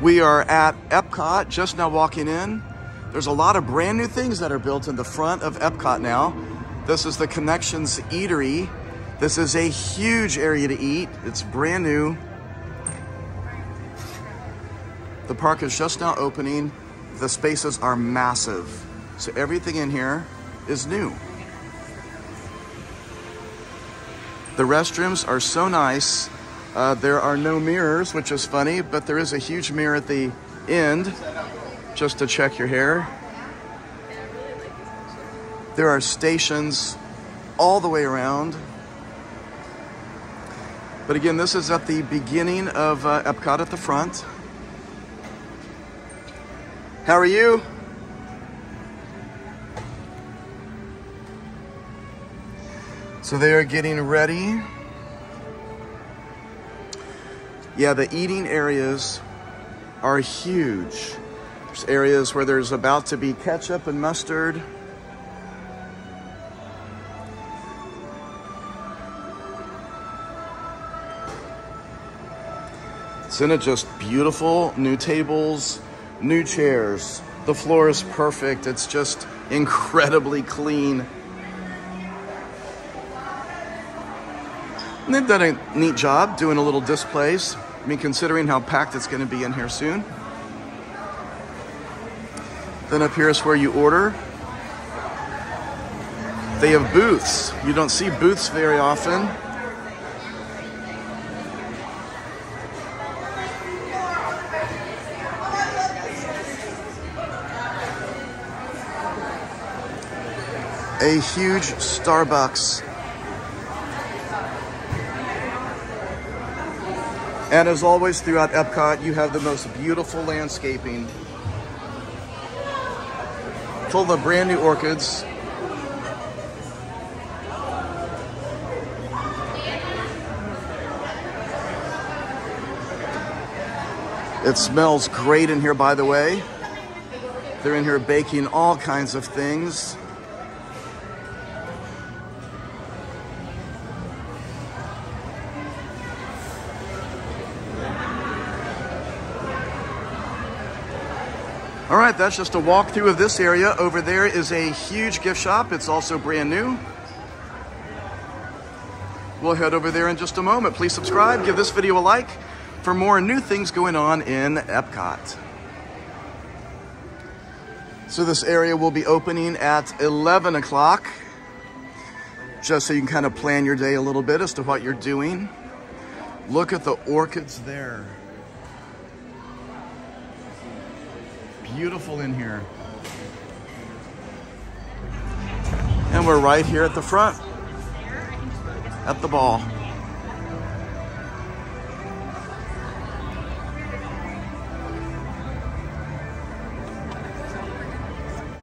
We are at Epcot, just now walking in. There's a lot of brand new things that are built in the front of Epcot now. This is the Connections Eatery. This is a huge area to eat. It's brand new. The park is just now opening. The spaces are massive. So everything in here is new. The restrooms are so nice. Uh, there are no mirrors, which is funny, but there is a huge mirror at the end just to check your hair. There are stations all the way around. But again, this is at the beginning of uh, Epcot at the front. How are you? So they are getting ready. Yeah, the eating areas are huge. There's areas where there's about to be ketchup and mustard. Isn't it just beautiful? New tables, new chairs. The floor is perfect. It's just incredibly clean. And they've done a neat job doing a little displays. I mean, considering how packed it's going to be in here soon. Then up here is where you order. They have booths. You don't see booths very often. A huge Starbucks And as always throughout Epcot, you have the most beautiful landscaping. Full of brand new orchids. It smells great in here, by the way. They're in here baking all kinds of things. All right, that's just a walkthrough of this area. Over there is a huge gift shop. It's also brand new. We'll head over there in just a moment. Please subscribe, give this video a like for more new things going on in Epcot. So this area will be opening at 11 o'clock, just so you can kind of plan your day a little bit as to what you're doing. Look at the orchids there. Beautiful in here. And we're right here at the front, at the ball.